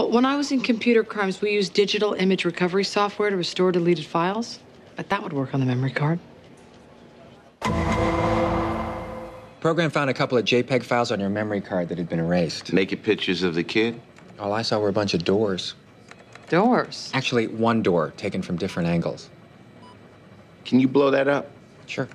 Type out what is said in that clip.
Well, when I was in computer crimes, we used digital image recovery software to restore deleted files. But that would work on the memory card. Program found a couple of JPEG files on your memory card that had been erased. Naked pictures of the kid? All I saw were a bunch of doors. Doors. Actually, one door taken from different angles. Can you blow that up? Sure.